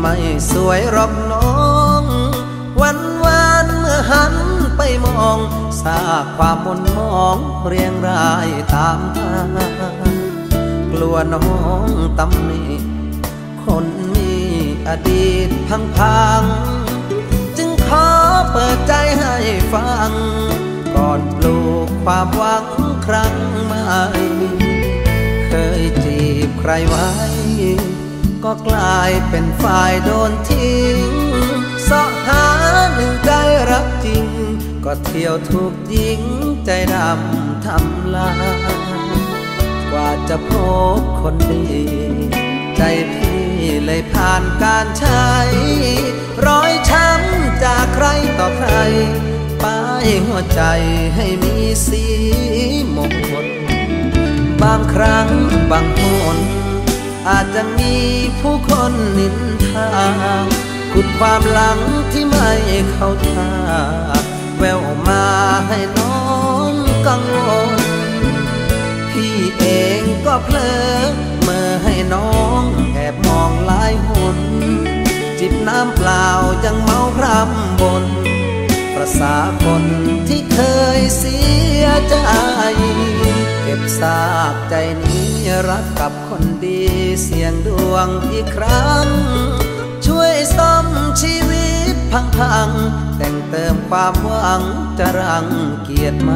ไม่สวยรอกน้อง วันวานเมื่อหันไปมองซาความมนมองเรียงรายตามทางกลัวน้องตำหนิคนมีอดีตพังพังจึงขอเปิดใจให้ฟัง ก่อนปลูกความหวังครั้งใหม่เคยจีบใครไว้ ก็กลายเป็นฝ่ายโดนทิ้งสาะหาหนึ่งใจรักจริง ก็เที่ยวถูกยิงใจดำทำลายกว่าจะพบคนดี ใจพี่เลยผ่านการใช้รอยช้ำจากใครต่อใคร ป้ายหัวใจให้มีสีมงคลบางครั้งบางคน อาจจะมีผู้คนนินทาขุดความหลังที่ไม่เข้าท่า แววมาให้น้องกังวล พี่เองก็เพลอเมื่อให้น้องแอบมองหลายหนจิบน้ำเปล่ายังเมาพรำบน ประสาคนที่เคยเสียใจ เก็บซากใจนี้รักกับคนดีเสียงดวงอีกครั้ง ช่วยซ่อมชีวิตพังๆ แต่งเติมความหวังจะรังเกียรติไหม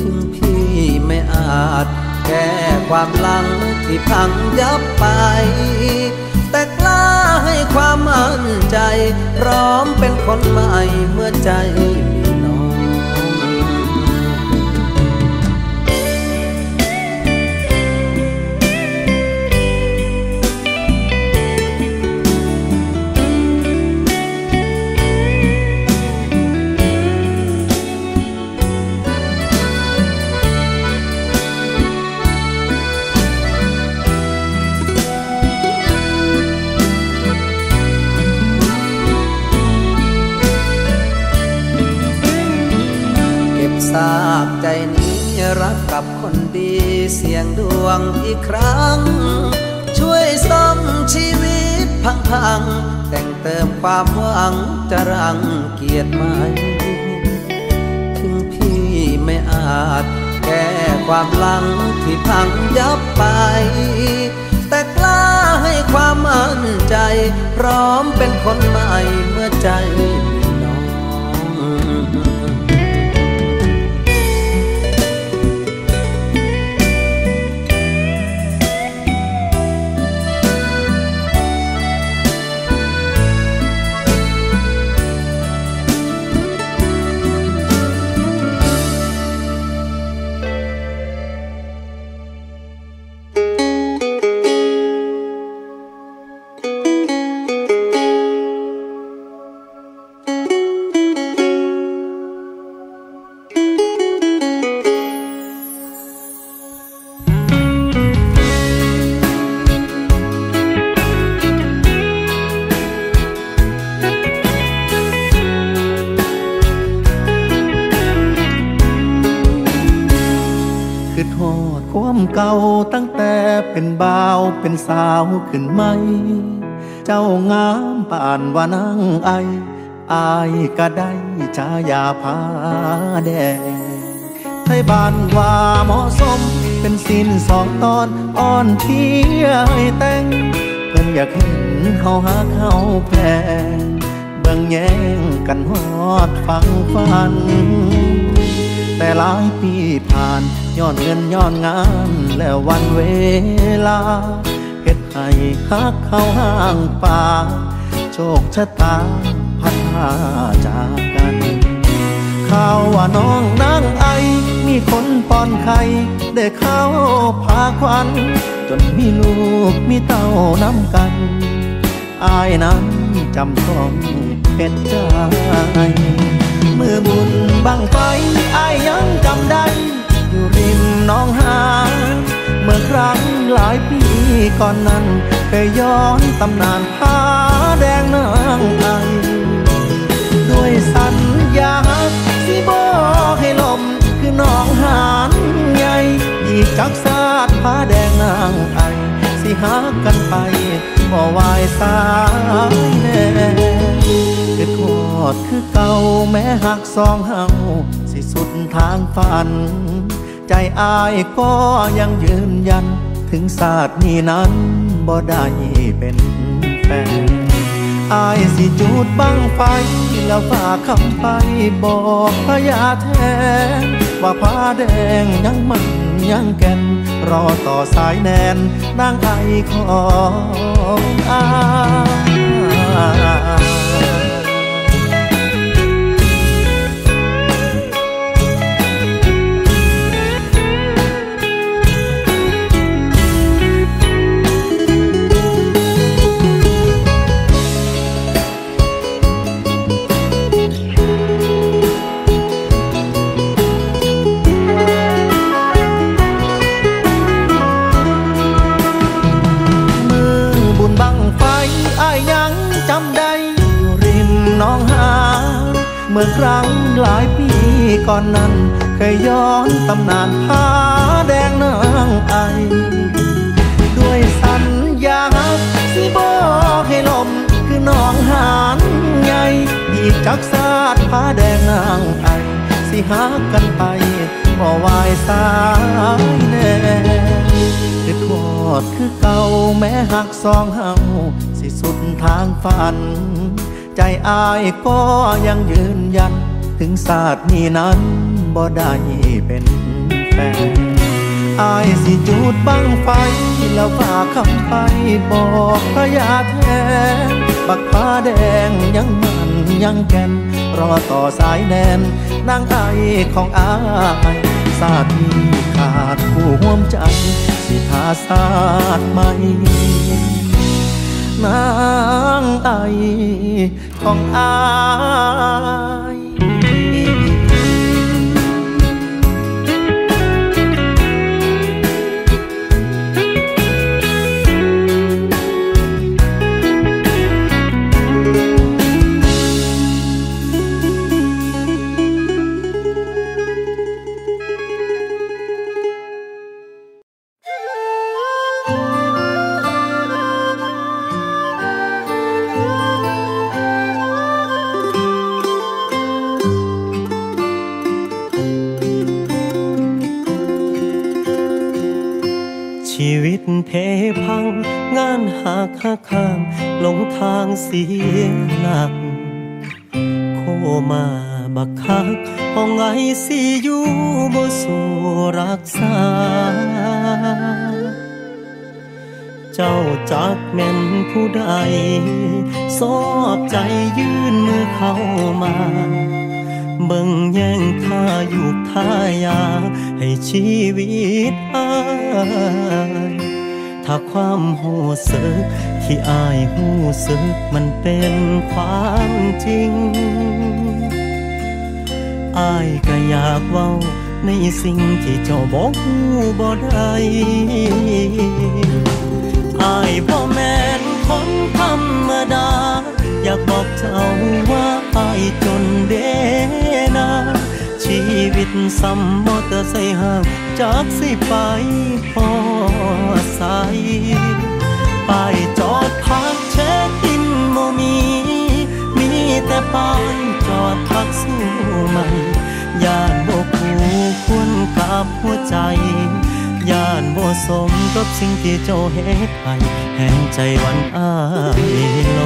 ถึงพี่ไม่อาจแก้ความหลังที่พังยับไป แต่กล้าให้ความมั่นใจ พร้อมเป็นคนใหม่เมื่อใจมี น้องเก็บซากใจนี้รักกับคนดีเสียงดวงอีกครั้ง ช่วยซ่อมชีวิตพังๆ แต่งเติมความหวังจะรังเกียรติไหมถึงพี่ไม่อาจแก้ความหลังที่พังยับไป สาวขึ้นไหม เจ้างามป่านว่านางไอ อายก็ได้ชายาผ้าแดงไทยบ้านว่าเหมาะสม เป็นสินสองตอนอ่อนเที่ยแต่ง เพิ่นอยากเห็นเฮาหาเขาแพงเบิ่งแย่งกันฮอดฟังฟัน แต่หลายปีผ่านย้อนเงินย้อนงานแล้ววันเวลา ให้ฮักเข้าห้างป่า โชคชะตาพัดพาจากกันข่าวว่าน้องนางไอ มีคนป้อนไข่ได้เข้าพาควัน จนมีลูกมีเต้าน้ำกัน อายนั้นจำต้องเป็นใจมือบุญบังไฟอายยังจำได้ อยู่ริมน้องหา เมื่อครั้งหลายปีก่อนนั้นเคยย้อนตำนานผาแดงนางไอด้วยสัญญาสิบอกให้ลมคือน้องหานใหญ่อีจักสาดผ้าแดงนางไอสิหากันไปบ่วายสายแน่คือทอดคือเก่าแม้หักสองเฮาสิสุดทางฝัน ใจอายก็ยังยืนยัน ถึงศาสตร์นี้นั้นบ่ได้เป็นแฟนอายสิจูดบังไฟ แล้วฝากคำไปบอกพระยาแทนว่าผ้าแดงยังมันยังแก่น รอต่อสายแนนนางไอของอ จำได้ริมนองหานเมื่อครั้งหลายปีก่อนนั้น เคยย้อนตำนานผ้าแดงนางไอ ด้วยสัญญาสิบอกให้ลมคือน้องหานใหญ่อีจักสาดผ้าแดงนางไอ สิหากันไปบ่วายสายแน่คือทอดคือเก่าแม้หักสองเฮา สิสุดทางฝัน ใจอายก็ยังยืนยัน ถึงศาสตร์นี้นั้นบ่ได้เป็นแฟนอายสิจูดบังไฟ แล้วฝากคำไปบอกพระยาแทนบักผ้าแดงยังมันยังแก่นรอต่อสายแนนนางไอของอายศาสตร์นี้ขาดผู้ห่วมใจ สิทาศาสตร์ใหม่ นางไอของอา ยเพพัง งานหากหักข้างหลงทางเสียหลัก โคมาบักคักห้องไอซียูบ่สู่รักษา เจ้าจักแม่นผู้ใดสอบใจยื่นมือเข้ามา เบิ่งแย่งท่าอยู่ท่ายา ให้ชีวิตอายถ้าความหูสึกที่อายหูสึกมันเป็นความจริง อายก็อยากเว้าในสิ่งที่เจ้าบอกหูบ่ได้อายบ่แม่นคนธรรมดา อยากบอกเจ้าว่าอายจนเดนา ชีวิตซ้ำมอเตอร์ไซค์ห่างจากสิไปพอใสไปจอดพักเช็คอินโมมี มีแต่ป้ายจอดพักสู้มันย่านบกคูควรกับหัวใจย่านบ่สมกับสิ่งที่เจ้าเฮ็ดให้แห่งใจวันอ้ายล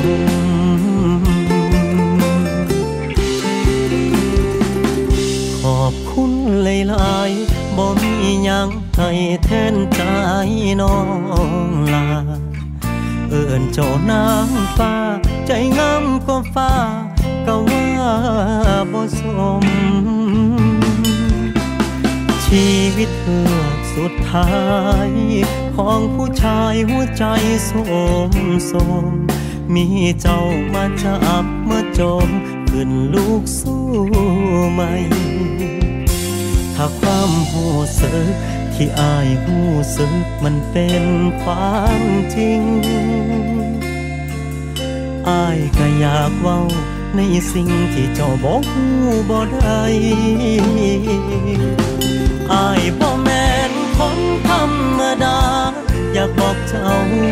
ง อบคุณหลายๆบ่มียังให้แทนใจน้องลา เอิ้นเจ้านางฟ้า ใจงามกว่าฟ้า ก็ว่าบ่สม ชีวิตเพื่อสุดท้าย ของผู้ชายหัวใจสมสม มีเจ้ามาจับเมาจมขึ้นลูกสู้ใหม่ ถ้าความหูสึกที่อายหูสึกมันเป็นความจริง อายก็อยากเว้าในสิ่งที่เจ้าบอกหูบ่ได้อายบ่แม่นคนธรรมดา อยากบอกเจ้า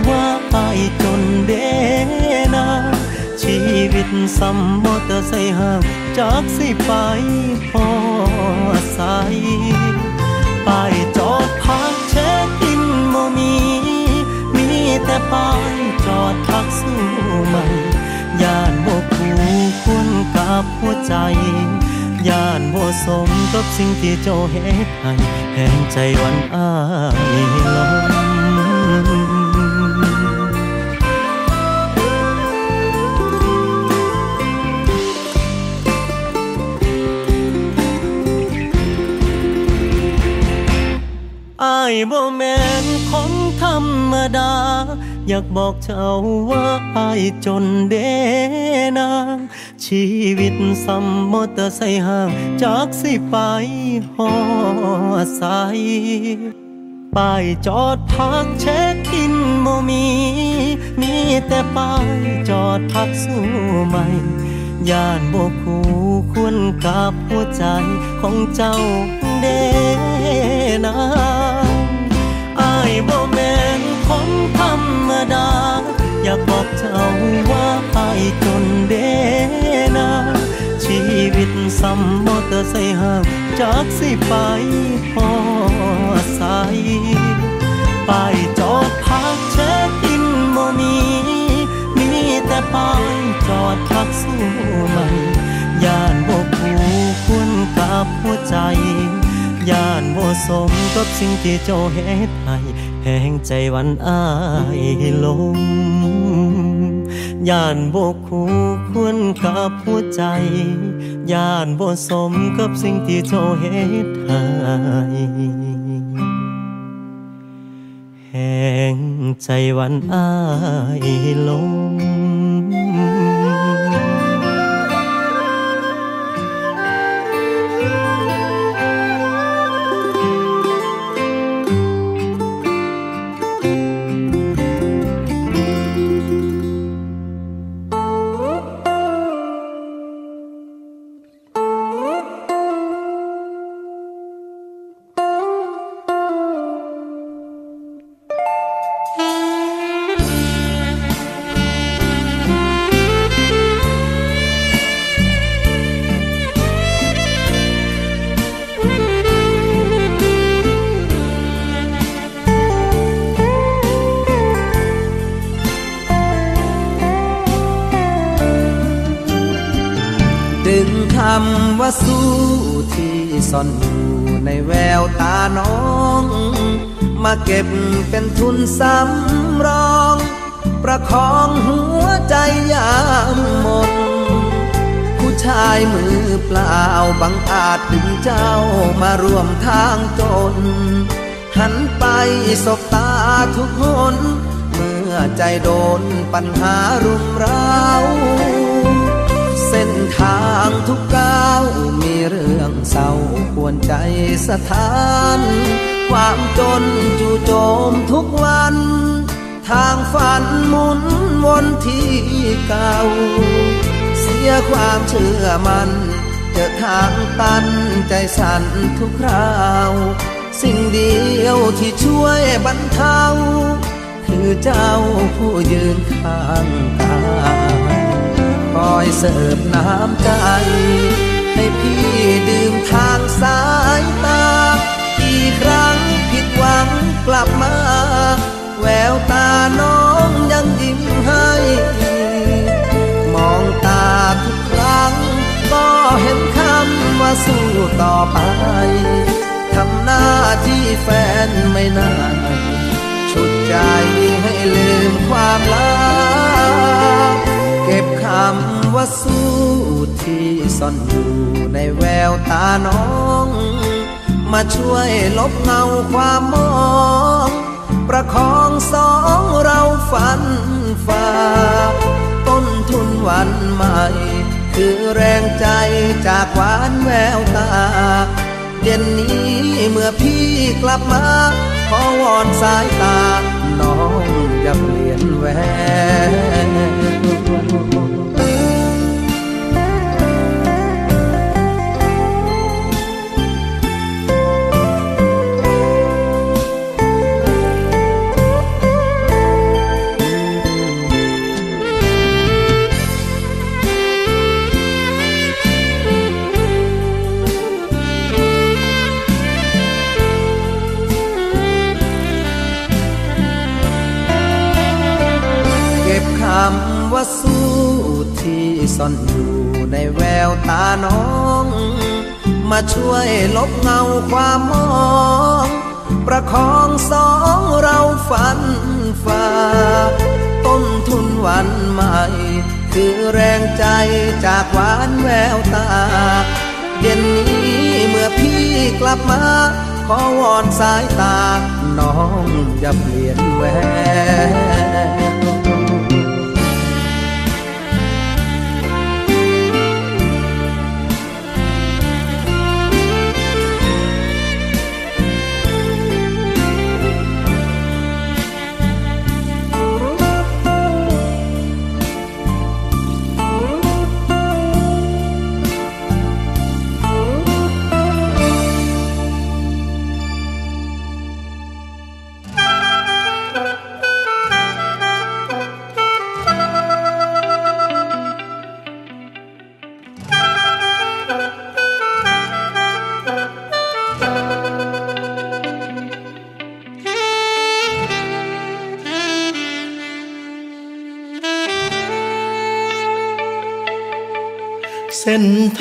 ว่าอายจนเดนาชีวิตสัมมอเตอร์ไซค์ห่าง จากสิไปพอใสไปจอดพักเช็คอินโมมี มีแต่ป้ายจอดพักสู้ใหม่ย่านบกคูควรกับหัวใจย่านบ่สมกับสิ่งที่เจ้าเฮ็ดให้แห่งใจวันอ้ายลมายบ่แม่นคนธรรมดา อยากบอกเจ้าว่าอายจนเดนางชีวิตสัมมอเตอร์ไซค์ห่าง จากสิไปหอใสป้ายจอดพักเช็คอินโมมี มีแต่ป้ายจอดพักสู้ใหม่ย่านบกคูควรกับหัวใจของเจ้าเดนาายบ่แม่นคนธรรมดา อยากบอกเจ้าว่าอายจนเดนา ชีวิตสัมมอเตอร์ไซค์ห่างจากสิไปพอใสไปจอดพักเช็คอินโมมีมีแต่ป้ายจอดพักสู้ใหม่ย่านบกคูควรกับหัวใจ ย่านบ่สมกับสิ่งที่เจ้าเฮ็ดให้แห่งใจวันอ้ายลมย่านบ่คู่ควรกับหัวใจย่านบ่สมกับสิ่งที่เจ้าเฮ็ดให้แห่งใจวันอ้ายลมำว่าสู้ที่ซ่อนอยู่ในแววตาน้อง มาเก็บเป็นทุนสำรอง ประคองหัวใจยามหมดผู้ชายมือเปล่าบังอาจดึงเจ้ามาร่วมทางจน หันไปสบตาทุกคน เมื่อใจโดนปัญหารุมเร้า ส้นทางทุกก้าวมีเรื่องเศร้าปวนใจสถาน ความจนจู่โจมทุกวัน ทางฝันหมุนวนที่เก่า เสียความเชื่อมัน เจอทางตันใจสั่นทุกคราว สิ่งเดียวที่ช่วยบรรเทา คือเจ้าผู้ยืนข้างกาย อยเสิร์ฟน้ำใจให้พี่ดื่มทางสายตา กี่ครั้งผิดหวังกลับมา แววตาน้องยังยิ้มให้ มองตาทุกครั้ง ก็เห็นคำว่าสู้ต่อไปทำหน้าที่แฟนไม่นานชุดใจให้ลืมความลับ เก็บคำว่าสู้ที่ซ่อนอยู่ในแววตาน้อง มาช่วยลบเงาความมอง ประคองสองเราฝันฝ่าต้นทุนวันใหม่ คือแรงใจจากหวานแววตา เย็นนี้เมื่อพี่กลับมา ขอวอนสายตา น้องอย่าเปลี่ยนแววาม ว่าสู้ที่ซ่อนอยู่ในแววตาน้อง มาช่วยลบเงาความมอง ประคองสองเราฝันฝ่าต้นทุนวันใหม่ คือแรงใจจากหวานแววตา เย็นนี้เมื่อพี่กลับมา ขอวอนสายตา น้องอย่าเปลี่ยนแวว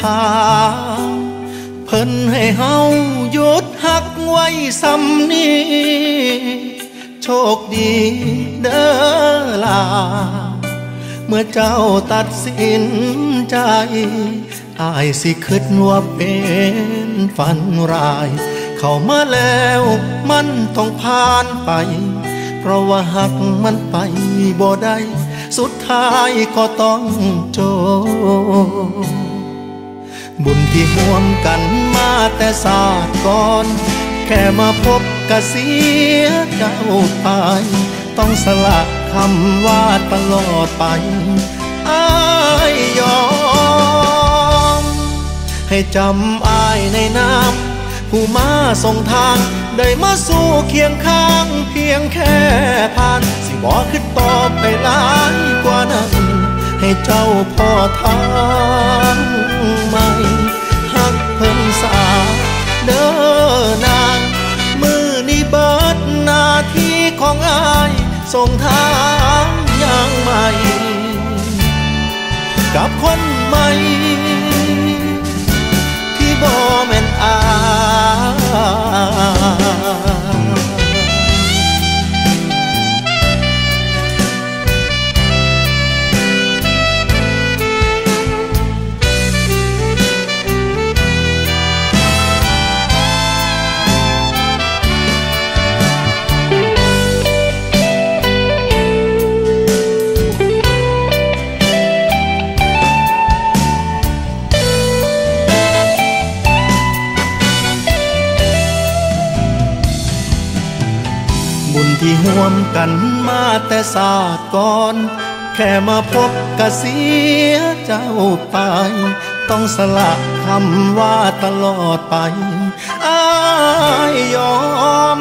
ทางเพิ่นให้เฮาหยุดหักไว้สำนี้โชคดีเด้อลา เมื่อเจ้าตัดสินใจอายสิคิดว่าเป็นฝันร้าย เข้ามาแล้วมันต้องผ่านไป เพราะว่าหักมันไปบ่ได้ สุดท้ายก็ต้องจบ บุญที่ห่วมกันมาแต่ศาสตร์ก่อน แค่มาพบกะเสียเจ้าไปต้องสละคำว่าตลอดไปอายยอม ให้จำอายในน้ำผู้มาส่งทาง ได้มาสู้เคียงข้าง เพียงแค่ผ่าน สิบอกขึ้นต่อไปหลายกว่านั้น ให้เจ้าพ่อทางใหม่หักเพิ่นสาเด้อนางมือนี้เบิดหน้าที่ของอายส่งทางอย่างใหม่ กับคนใหม่ที่บ่แม่นอาย ที่ห่วมกันมาแต่ศาสตร์ก่อน แค่มาพบกะเสียเจ้าไป ต้องสละคำว่าตลอดไปอายยอม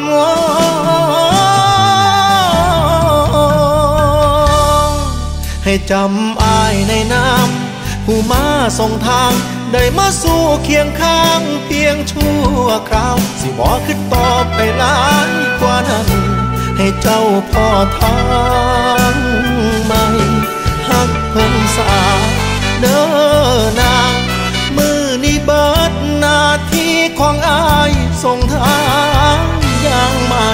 ให้จำอายในน้ำผู้มาส่งทางได้มาสู้เคียงข้างเพียงชั่วคราว สิบอขึ้นต่อไปหลายกว่านั้น ให้เจ้าพ่อทางใหม่หักเพิ่งสาเด้อนางมือนี้เบิดหน้าที่ของอายส่งทางอย่างใหม่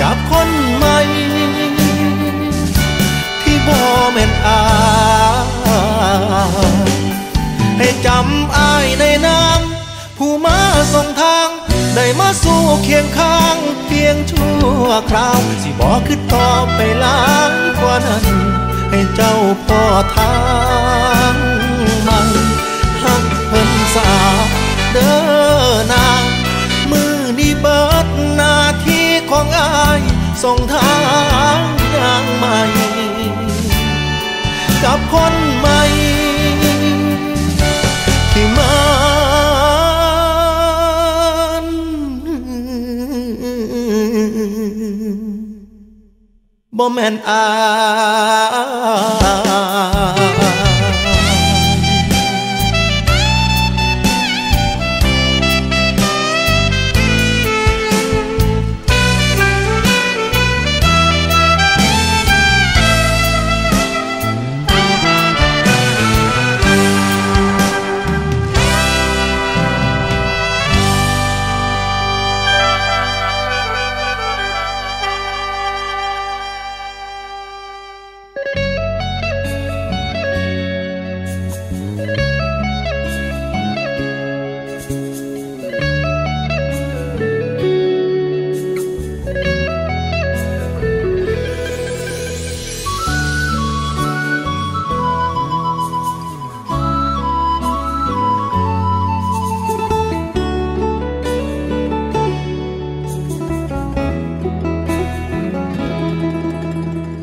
กับคนใหม่ที่บ่แม่นอายให้จำอายในน้ำผู้มาส่งทาง ได้มาสู้เคียงข้าง เพียงชั่วคราว สิบอกขึ้นต่อไปหลายกว่านั้น ให้เจ้าพ่อทางใหม่หักเพิ่นสาเด้อนางมือนี้เบิดหน้าที่ของอายส่งทางอย่างใหม่ กับคนใหม่ บ่แม่นอา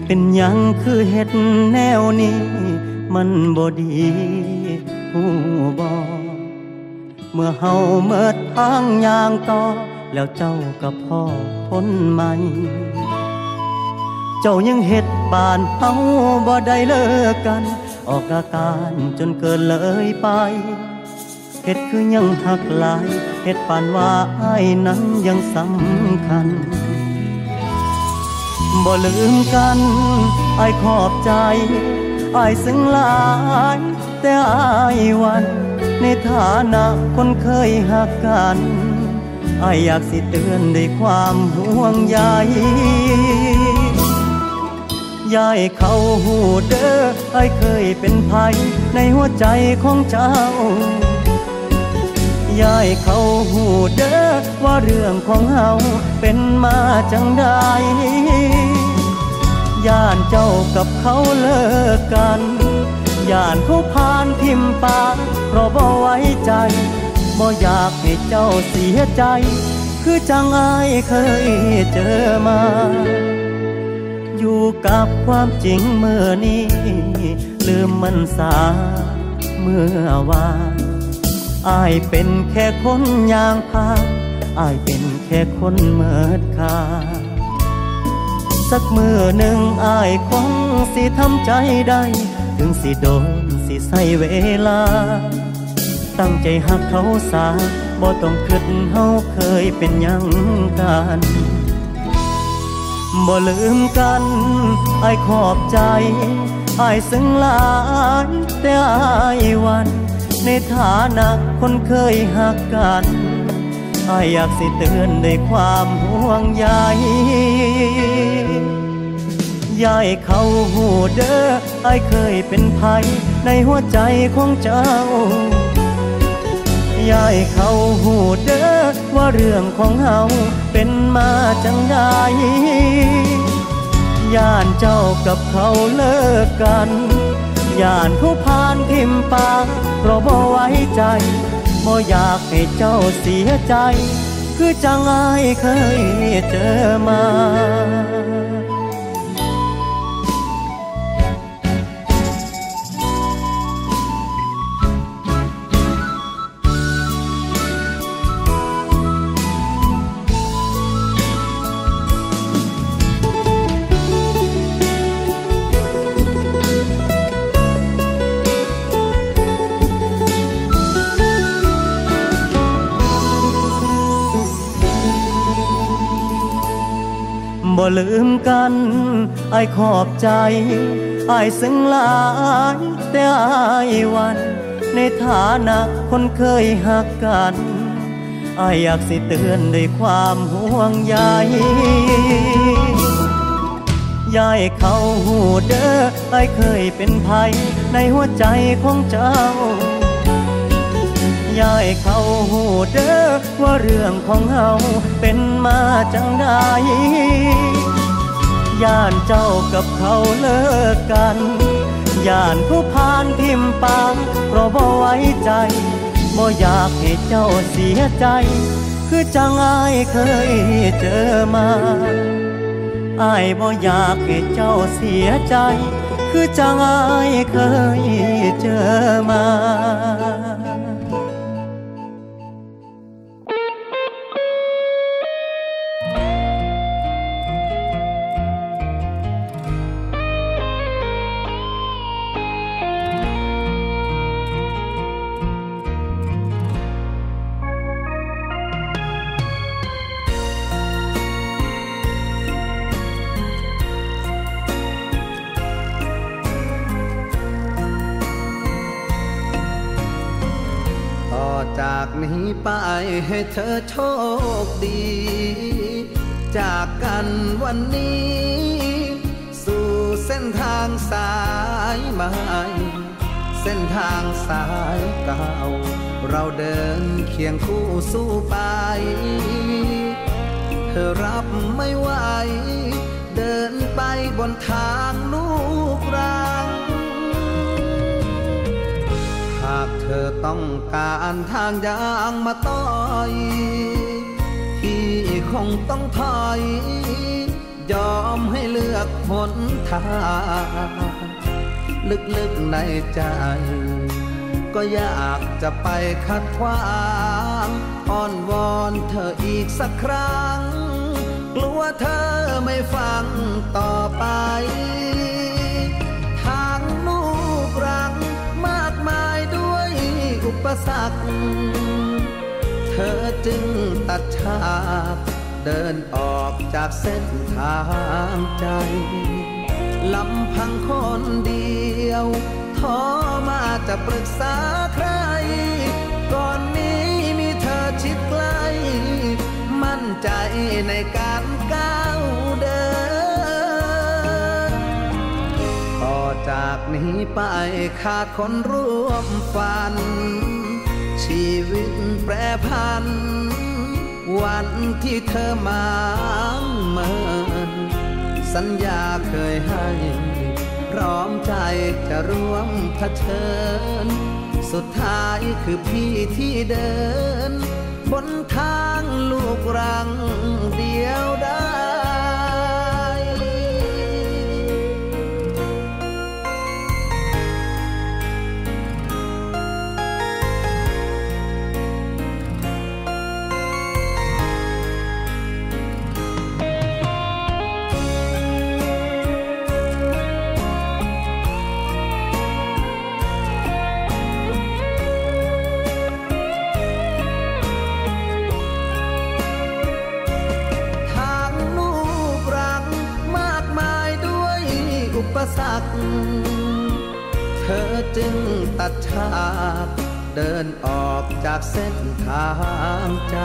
เป็นยังคือเฮ็ดแนวนี้ มันบ่ดีหูบอเมื่อเฮาเมิดทางยางต่อ แล้วเจ้ากับพ่อพ้นไหมเจ้ายังเฮ็ดบานเฮาบ่ได้เลิกกัน ออกอาการจนเกินเลยไปเฮ็ดคือยังหักหลายเฮ็ดปานว่าไอ้นั้นยังสำคัญ บ่ลืมกันไอ้ขอบใจไอ้ซึ่งหลาย แต่ไอวัน ในฐานะคนเคยหักกันไอ้อยากสิเตือนด้วยความห่วงใยยายเขาหูเด้อไอ้เคยเป็นภัยในหัวใจของเจ้ายายเขาหูเด้อ ว่าเรื่องของเฮาเป็นมาจังใดย่านเจ้ากับเขาเลิกกันย่านเขาพานทิมปากเพราะบ่ไว้ใจบ่อยากให้เจ้าเสียใจ คือจังอายเคยเจอมา อยู่กับความจริงเมื่อนี้ ลืมมันสาเมื่อวานอายเป็นแค่คนยางพา อายเป็นแค่คนเมิดคาสักมือหนึ่งอายคงสิทำใจได้ ถึงสิโดนสิใส่เวลา ตั้งใจหักเขาสาบ่ต้องคิดเฮาเคยเป็นยังกันบ่ลืมกันไอขอบใจไอซึ้งหลายแต่ไอวัน ในฐานะคนเคยหักกัน อายอยากสิเตือนด้วยความห่วงใยยายเขาหูเด้อไอเคยเป็นภัยในหัวใจของเจ้ายายเขาหูเด้อว่าเรื่องของเฮาเป็นมาจังได้ย่านเจ้ากับเขาเลิกกันย่านเขาพานทิมปากเพราะบ่ไว้ใจ บ่อยากให้เจ้าเสียใจ คือจังไอเคยเจอมา ลืมกันไอขอบใจไอซึ้งหลายแต่ไอวัน ในฐานะคนเคยหักกันไออยากสิเตือนด้วยความห่วงใยยายเขาหูเด้อไอเคยเป็นภัยในหัวใจของเจ้า ยายเขาหูเด้อว่าเรื่องของเฮาเป็นมาจังได้ย่านเจ้ากับเขาเลิกกันย่านผู้พานทิมพ์ปางเพราะบ่ไว้ใจบ่อยากให้เจ้าเสียใจ คือจังอายเคยเจอมาอายบ่อยากให้เจ้าเสียใจ คือจังอายเคยเจอมา ให้เธอโชคดี จากกันวันนี้ สู่เส้นทางสายใหม่เส้นทางสายเก่า เราเดินเคียงคู่สู้ไป เธอรับไม่ไหว เดินไปบนทางลูกรังหาก อต้องการทางยางมาต่อยที่คงต้องถอย ยอมให้เลือกหนทางลึกๆในใจ ก็อยากจะไปขัดขวางอ้อนวอนเธออีกสักครั้ง กลัวเธอไม่ฟังต่อไป ปสรรค เธอจึงตัดฉากเดินออกจากเส้นทางใจลำพังคนเดียวท้อมาจะปรึกษาใคร ก่อนนี้มีเธอชิดใกล้มั่นใจในการก้าวเดิน ต่อจากนี้ไปขาดคนร่วมฝัน ชีวิตแปรพัน วันที่เธอมาเมินสัญญาเคยให้ พร้อมใจจะร่วมเผชิญ สุดท้ายคือพี่ที่เดิน บนทางลูกรังเดียว ก เธอจึงตัดฉากเดินออกจากเส้นทางใจ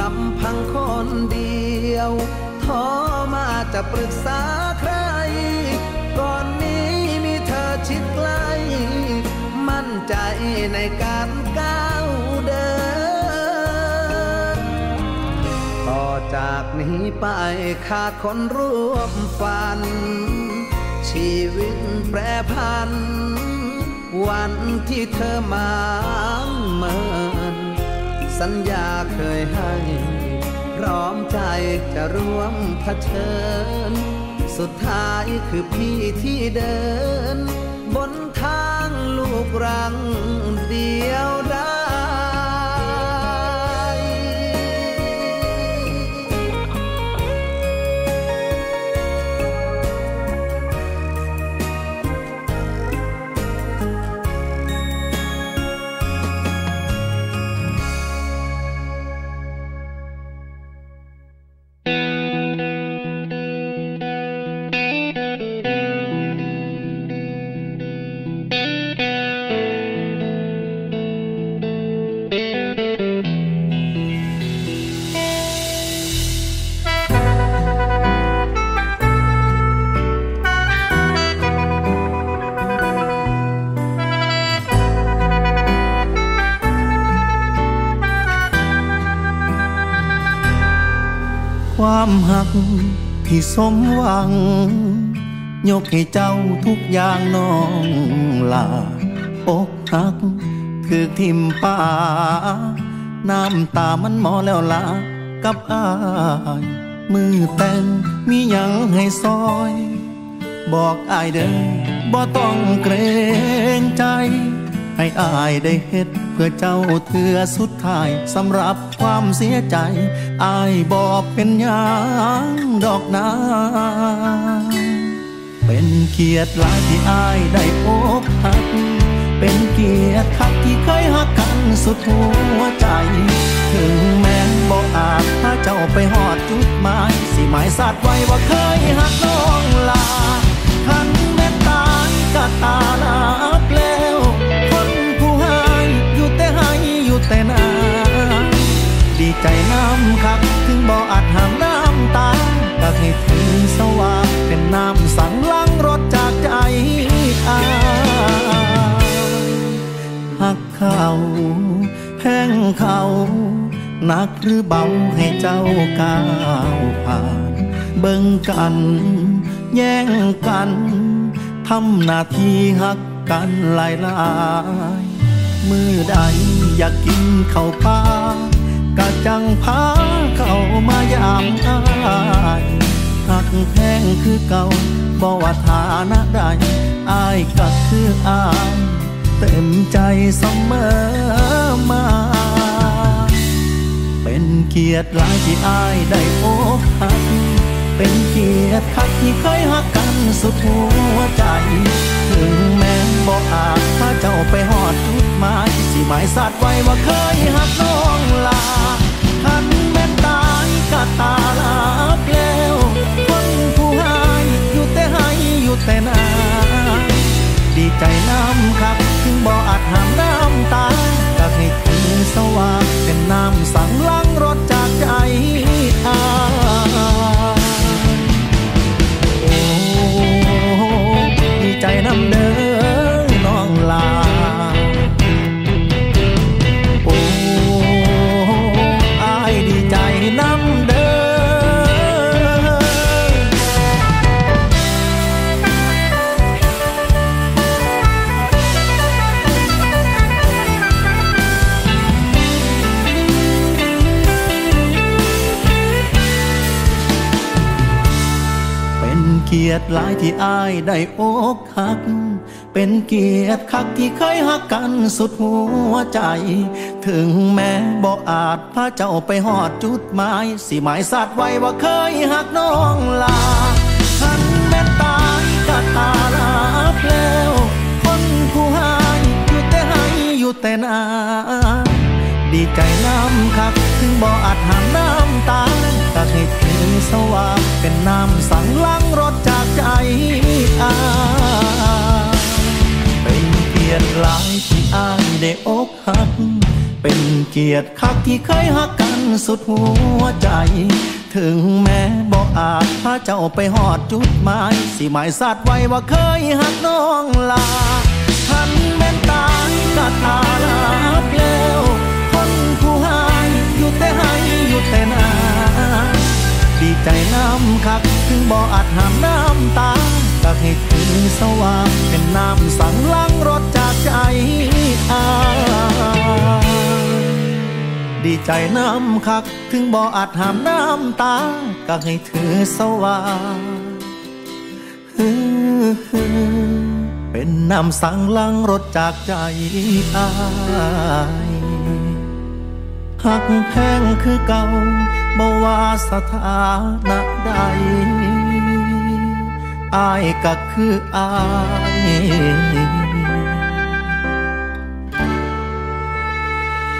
ลำพังคนเดียวท้อมาจะปรึกษาใคร ก่อนนี้มีเธอชิดใกล้มั่นใจในการก้าวเดิน ต่อจากนี้ไปขาดคนร่วมฝัน ชีวิตแปรพัน วันที่เธอมาเมิน สัญญาเคยให้ พร้อมใจจะร่วมเผชิญ สุดท้ายคือพี่ที่เดิน บนทางลูกรังเดียว ความหักที่สมหวัง ยกให้เจ้าทุกอย่างน้องลาอกหัก คือทิมป่า น้ำตามันหมอแล้วลากับอาย มือแต่งมียังให้ซอย บอกอายเด้อบ่ต้องเกรงใจ ให้อายได้เฮ็ด เพื่อเจ้าเถือสุดท้ายสำหรับความเสียใจ อายบอกเป็นยางดอกนาเป็นเกียรติหลายที่อายได้พบหัก เป็นเกียรติคักที่เคยหักกันสุดหัวใจ ถึงแม้บอกอาจถ้าเจ้าไปหอดจุดหมาย สิหมายสัตว์ไว้ว่าเคยหักน้องลา คันแม่ตายก็ตาลา แต่นาดีใจน้ำคักถึงบ่ออาจหามน้ำตาก็ให้ถึงสว่างเป็นน้ำสั่งล้างรถจากใจอาหักเขาแห้งเขาหนักหรือเบาให้เจ้าก้าวผ่าน เบิ่งกัน แย่งกันทำหน้าที่หักกันหลายลาย มือใดอยากกินข้าวปลากะจังพาเข้ามายามอายหักแพงคือเก่าบ่ว่าฐานะใดอายก็คืออายเต็มใจเสมอมา เป็นเกียรติหลายที่อายได้พบหักเป็นเกียรติคักที่เคยหักกันสุดหัวใจ ถึงแม้บ่อาจพาเจ้าไปหอดจุด หมายสิหมายสัตว์ไว้ว่าเคยหักน้องลาทันแม่ตายก็ตาลาบแล้วคนผู้หายอยู่แต่ให้อยู่แต่นาดีใจน้ำครับถึงบ่อาจหามน้ำตาก็ให้ถึงสว่างเป็นน้ำสั่งลังรถจากใจอาโอ้ดีใจน้ำเด้อ ยรติหลายที่อายได้อกหัก เป็นเกียรติคักที่เคยหักกันสุดหัวใจ ถึงแม้บ่อาจพาเจ้าไปหอดจุดหมาย สิหมายสัตว์ไว้ว่าเคยหักน้องลาทันแม่ตายก็ตาลาบแล้วคนผู้หายอยู่แต่ให้อยู่แต่นาดีใจน้ำคัก ถึงบ่อาจหามน้ำตาก็ให้ สว่างเป็นน้ำสั่งลังรถจากใจอาเป็นเกียรติหลายที่อายได้อกหัก เป็นเกียรติคักที่เคยหักกันสุดหัวใจ ถึงแม้บ่อาจพาเจ้าไปหอดจุดหมาย สิหมายสัตว์ไว้ว่าเคยหักน้องลาทันแม่นตายก็ตาลาบแล้ว คนผู้หายอยู่แต่ให้อยู่แต่นา ใจน้ำคักถึงบ่ออาจหามน้ำตาก็ให้ถึงสว่างเป็นน้ำสั่งลังรถจากใจอาดีใจน้ำคักถึงบ่ออาจหามน้ำตาก็ให้ถือสว่างเป็นน้ำสั่งลังรถจากใจอายหักแพงคือเก่า บ่ว่าสถานะใดอายก็คืออาย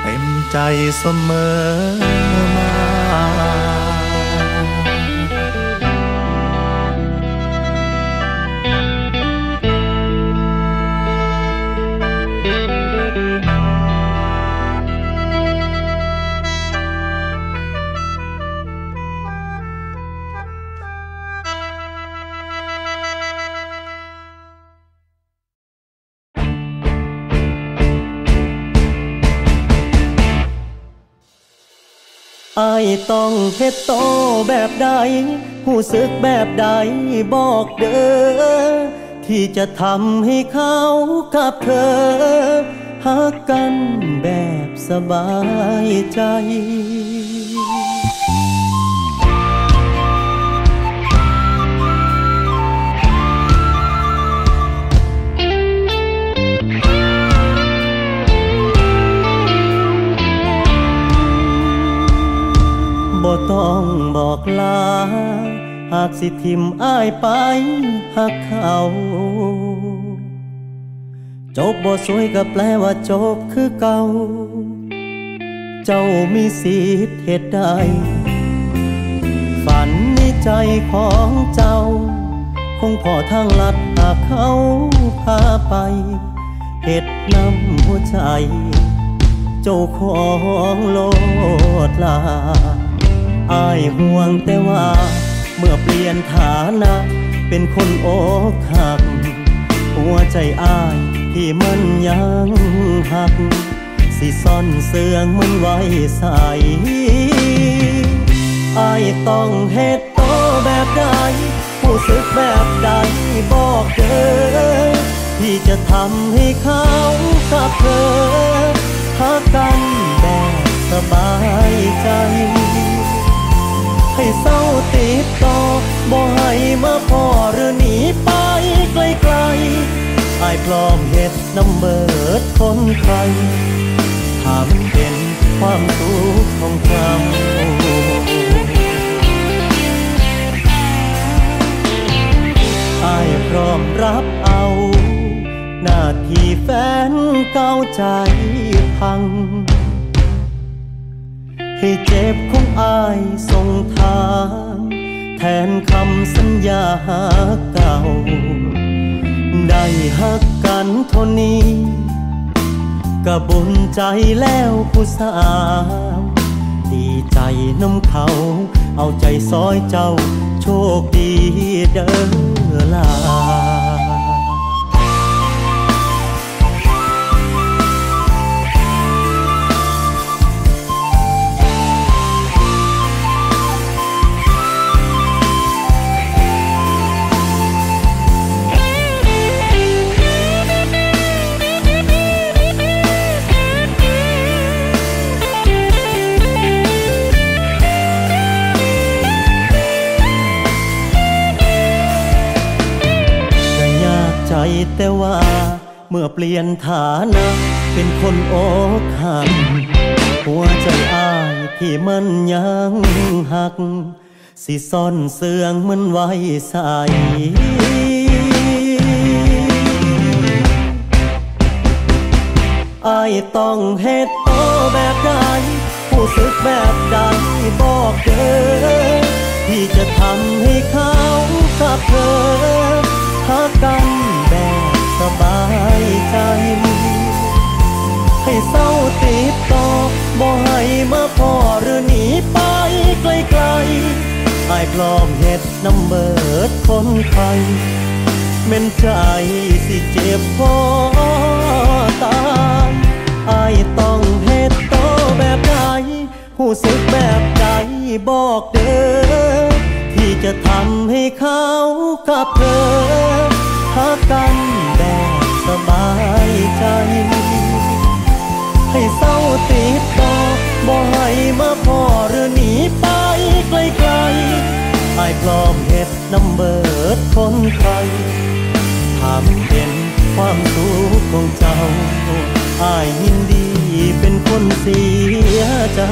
เต็มใจเสมอมา อายต้องเฮ็ดโตแบบใดหู้สึกแบบใดบอกเด้อ ที่จะทำให้เขากับเธอหักกันแบบสบายใจ บ่ต้องบอกลา หากสิทิมอ้ายไปหักเขาจบบ่สวยก็แปลว่าจบคือเก่า เจ้ามีสิทธิ์เหตุใด ฝันในใจของเจ้า คงพอทางลัดหากเขาพาไปเหตุนำหัวใจ เจ้าของโลดลา อายห่วงแต่ว่า เมื่อเปลี่ยนฐานะ เป็นคนอกหัก หัวใจอายที่มันยังหัก สิซ่อนเสื่องมันไว้ใส่อายต้องเฮ็ดโตแบบใดผู้สึกแบบใดบอกเด้อที่จะทำให้เขากับเธอหากันแบบ ดต่อบ่ให้มาพ่อหรือหนีไปไกลไกลอ้ปลอมเห็ดน้ำเบิดคนไทยถามเป็นความทุกข์ของเจ้าอ้ยพร้อมรับเอา หน้าที่แฟนเก้าใจพัง ให้เจ็บของอายทรงทาง แทนคำสัญญาเก่า ได้หักกันเท่านี้กะบุญใจแล้วผู้สาวดีใจน้ำเขา เอาใจซอยเจ้า โชคดีเด้อลา แต่ว่า เมื่อเปลี่ยนฐานะ เป็นคนอกหักหัวใจอ้ายที่มันยังหัก สิซ่อนเสื่องมันไว้ใสอายต้องเฮ็ดโตแบบใดผู้สึกแบบใดบอกเด้อที่จะทำให้เขากับเธอหากัน บายใจ ให้เศร้าติดต่อบ่ให้มาพอหรือหนีไปไกลๆอายพร้อมเฮ็ดน้ำเบิดคนไทยเม่นใจสิเจ็บพอตายอายต้องเฮ็ดโตแบบใดหูสึกแบบใดบอกเด้อที่จะทำให้เขากับเธอากันแบบสบายใจ ให้เศร้าติดต่อบ่ให้มาพอหรือหนีไปไกลๆไอายพร้อมเฮ็ดน้ำเบิดคนไทยทำเป็นความสุขของเจ้าอายยินดีเป็นคนเสียใจ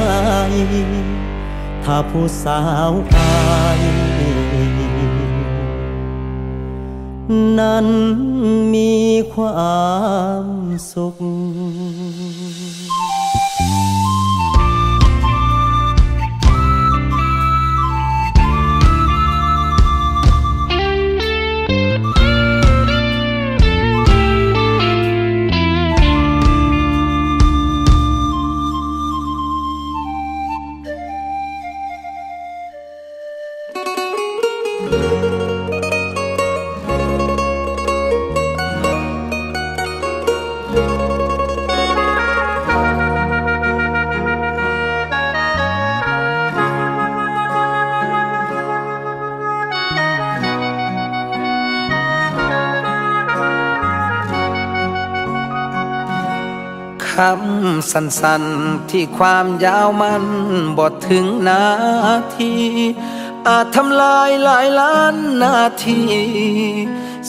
ถ้าผู้สาวอาย นั้นมีความสุขำสั้นๆ ที่ความยาวมันบทถึงนาที อาจทำลายหลายล้านนาที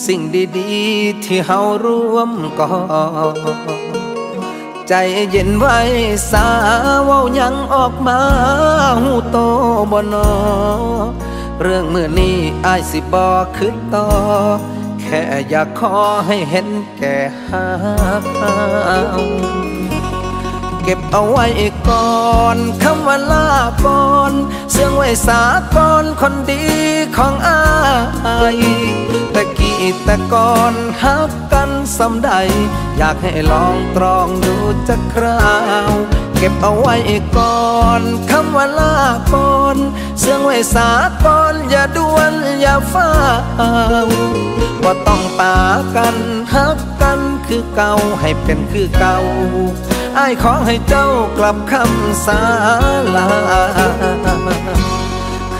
สิ่งดีๆ ที่เฮาร่วมก่อใจเย็นไว้สาเว้ายังออกมาหูโตบนอ เรื่องมือนี้อายสิบอขึ้นต่อ แค่อยากขอให้เห็นแก่หา เก็บเอาไว้ก่อนคำว่าลาก่อนเสื่องไว้สาก่อนคนดีของอายตะกี้ต่ก่อนฮักกันสำใด อยากให้ลองตรองดูจักคราว เก็บเอาไว้ก่อนคำว่าลาก่อนเสื่องไว้สาก่อนอย่าด่วนอย่าฟ้าวบ่ต้องปากันฮักกันคือเก่าให้เป็นคือเก่า ไอ้ายขอให้เจ้ากลับคำสาลา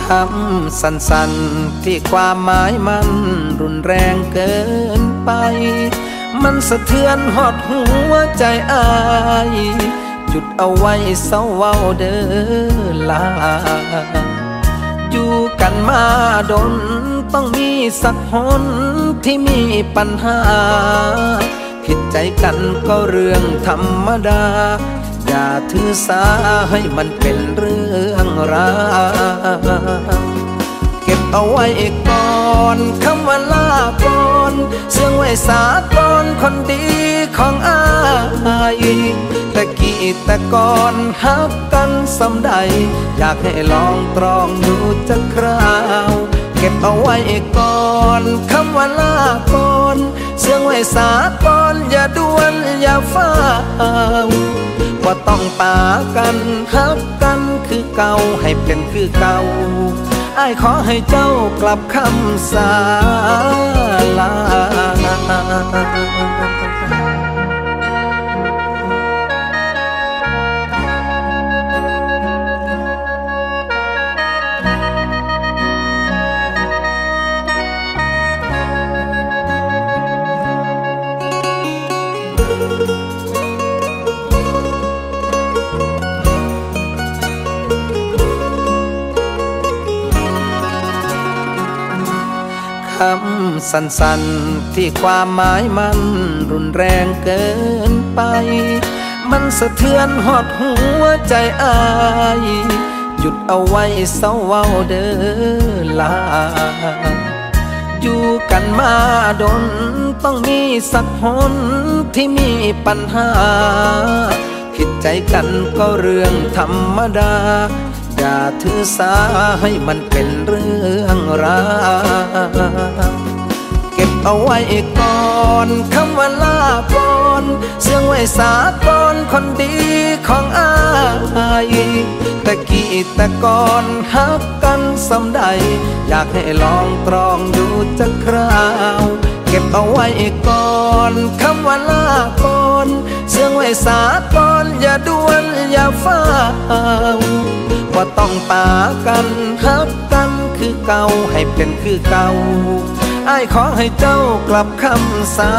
คำสั้นๆที่ความหมายมันรุนแรงเกินไป มันสะเทือนหอดหัวใจอายหยุดเอาไว้เศร้าเว้าเด้อลาอยู่กันมาดนต้องมีสักหนที่มีปัญหา ผิดใจกันก็เรื่องธรรมดา อย่าถือสาให้มันเป็นเรื่องราวเก็บเอาไว้ก่อนคำว่าลาก่อนเสื่องไว้สาก่อนคนดีของอายตะกี้ตะก่อนฮักกันสำใด อยากให้ลองตรองดูจะคราว เก็บเอาไว้ก่อนคำว่าลาก่อน เสื่องไว้สาก่อนอย่าด่วนอย่าฟ้าวว่าต้องปากันฮักกันคือเก่าให้เป็นคือเก่าอ้ายขอให้เจ้ากลับคำสาลา คำสั้นๆ ที่ความหมายมันรุนแรงเกินไป มันสะเทือนหอดหัวใจอาย หยุดเอาไว้เศร้าเว้าเดอลา อยู่กันมาดนต้องมีสักหนที่มีปัญหา ผิดใจกันก็เรื่องธรรมดา อย่าถือสาให้มันเป็นเรื่อง ราเก็บเอาไว้ก่อนคำว่าลาก่อนเสื่องไว้สาก่อนคนดีของอายตะกี้ตะก่อนฮักกันสำใด อยากให้ลองตรองดูจะคราว เก็บเอาไว้ก่อนคำว่าลาก่อนเสื่องไว้สาก่อนอย่าด่วนอย่าฟ้าวว่าต้องปากันฮัก คือเก่าให้เป็นคือเก่าอ้ายขอให้เจ้ากลับคำสา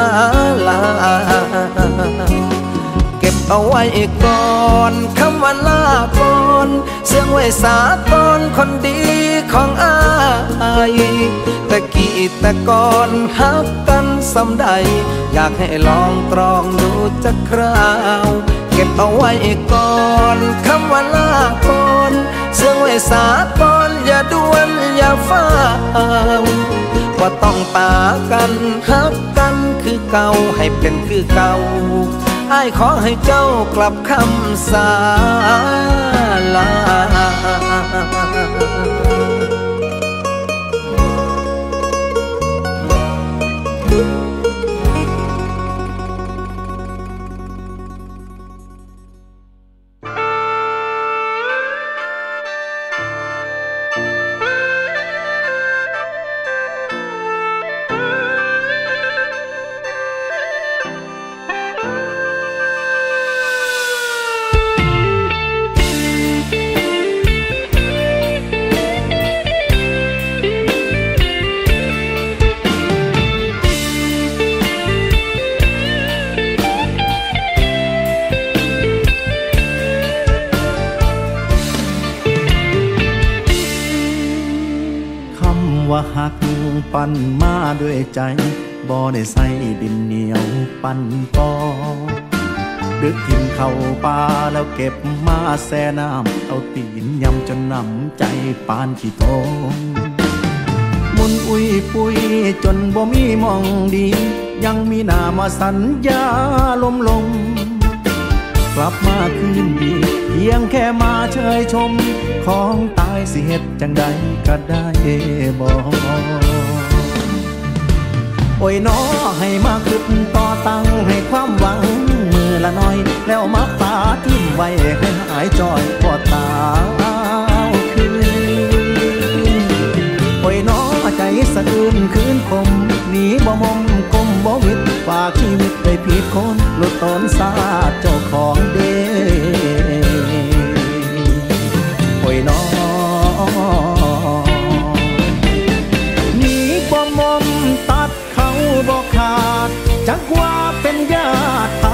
ลา เก็บเอาไว้ก่อนคำว่าลาก่อนเสื่องไว้สาก่อนคนดีของอายตะกี้ตะก่อนฮักกันสำใด อยากให้ลองตรองดูจะคราว เก็บเอาไว้ก่อนคำว่าลาก่อน เสื่องไว้สาตอนอย่าด่วนอย่าฟ้าวว่าต้องปากันฮักกันคือเก่าให้เป็นคือเก่าอ้ายขอให้เจ้ากลับคำสาลา มาด้วยใจ บ่ได้ใส่ดินเหนียวปั่นตอดึกกินเข้าป่าแล้วเก็บมาแซ่น้ำเอาตีนยำจนนำใจปานขี้ทงมุนอุ้ยปุยจนบ่มีมองดี ยังมีหน้ามาสัญญาลมลง กลับมาคืนดีเพียงแค่มาเชยชม ของตายสิเหตุจังใดก็ได้บอก โอ้ยน้อให้มาขึ้นต่อตั้งให้ความหวังมือละน้อย แล้วมาปาทิ้มไว้ให้หายจอยพอตาคืนโอ้ยน้อใจสะอื้นคืนคมหนีบ่มมกลมบ่วิดฝากชีวิตไปผิดคนหลุดตนสาดเจ้าของเด้ จักว่าเป็นญาติ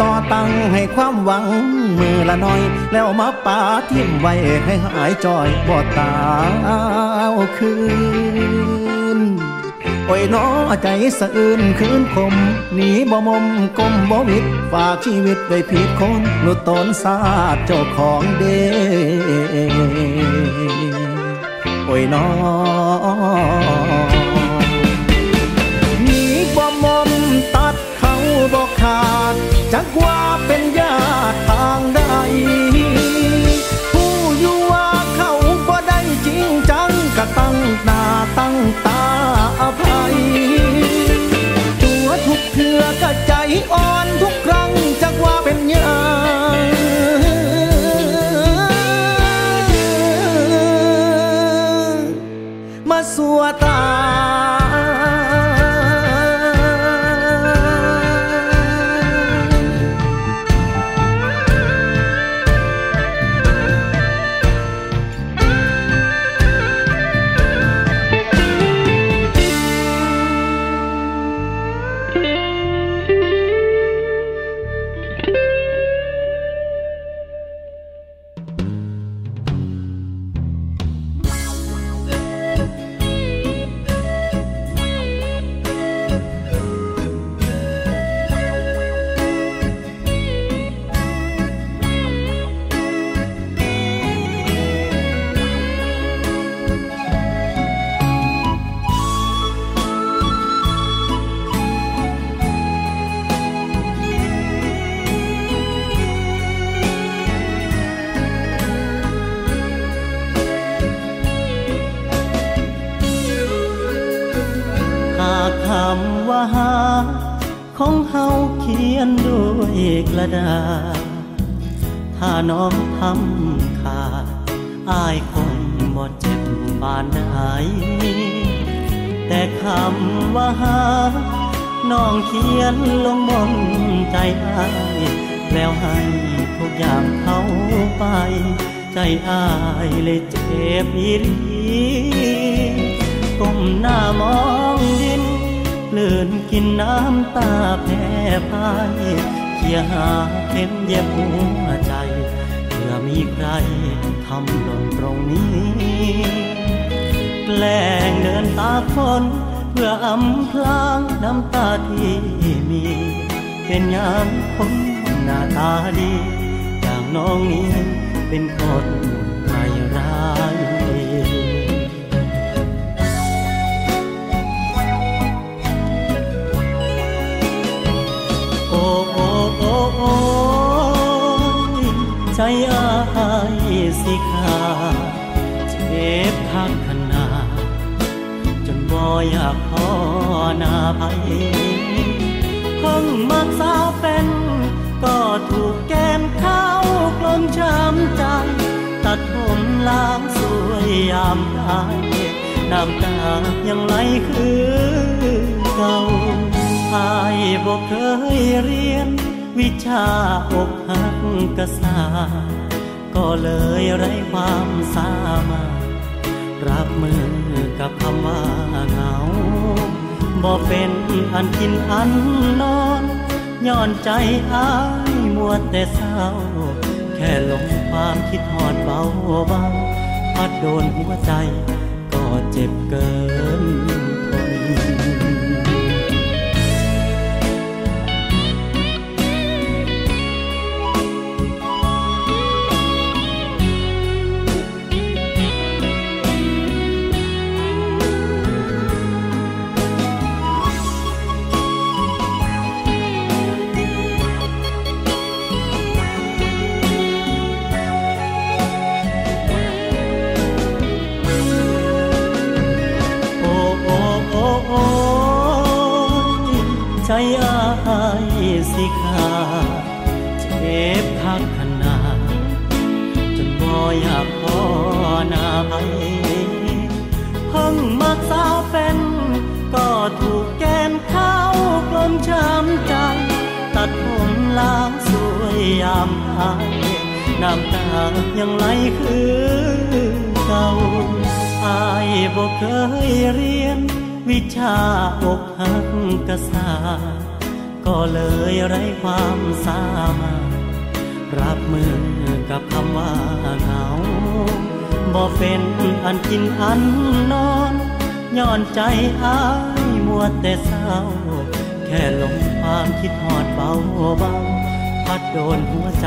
ต่อตังให้ความหวังมือละน้อย แล้วมาป่าทิ่มไว้ให้หายจอยบ่ตาเอาคืนโอ้ยน้อใจสะอื้นคืนคมหนีบ่มมกลมบ่มิดฝากชีวิตไว้ผิดคนหลุดตนซาดเจ้าของเดโอ้ยน้อ จักว่าเป็นญาติทางใด อีรีก้มหน้ามองดินเลื่อนกินน้ำตาแพ้พายอย่าหาเข็มเย็บหัวใจเพื่อมีใครทำหล่นตรงนี้แกล้งเดินตาคนเพื่ออำพลางน้ำตาที่มี เป็นยามคนหน้าตาดี อย่างน้องนี้เป็นคน ใจอายสิขาเจ็บทักขนาจนบ่อยากพอนาภัยเพิ่งมักสาวเป็นก็ถูกแกมเข้ากลมช้ำใจ ตัดผมล้างสวยยามตายน้ำตายังไหลคือเก่าอายบอกเคยเรียน วิชาอกหักกษา ก็เลยไร้ความสามารถ รับมือกับคำว่าเหงา บ่เป็นอันกินอันนอนย้อนใจอ้ายมัวแต่เศร้า แค่ลงความคิดหอดเบาเบาพัดโดนหัวใจก็เจ็บเกิน โดนหัวใจ